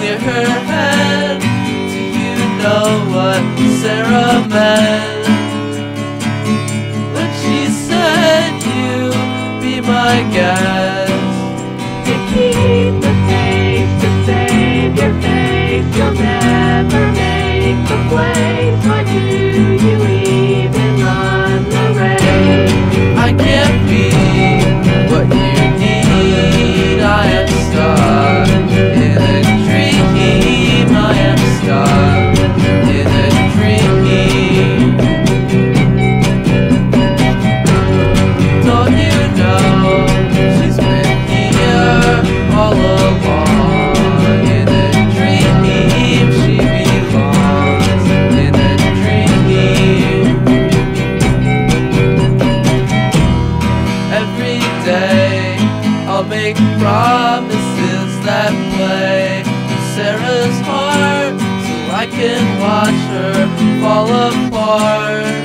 near her head. Do you know what Sarah meant? When she said, you'd be my guest. day. I'll make promises that play Sarah's heart so I can watch her fall apart.